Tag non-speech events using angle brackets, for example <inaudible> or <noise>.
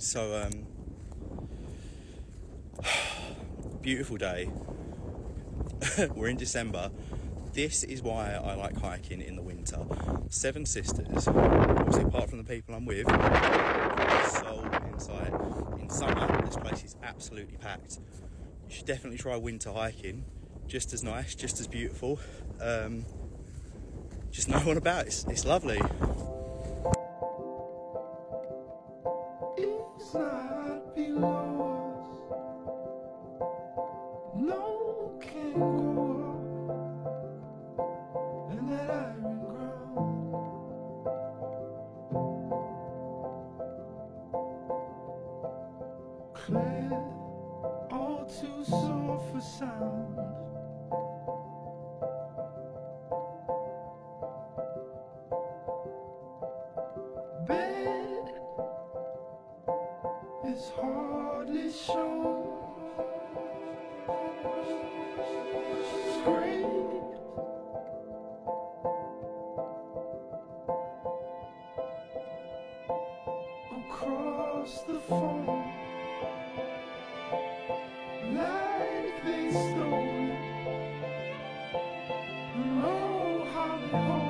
So, um, <sighs> beautiful day. <laughs> We're in December. This is why I like hiking in the winter. Seven Sisters, obviously, apart from the people I'm with, soul inside. In summer, this place is absolutely packed. You should definitely try winter hiking. Just as nice, just as beautiful. Um, just no one about. It's, it's lovely. It's not below us. No can go up. And that iron ground. Clear, all too sore for sound. Bed is hardly shown. Across the phone like they stole oh, how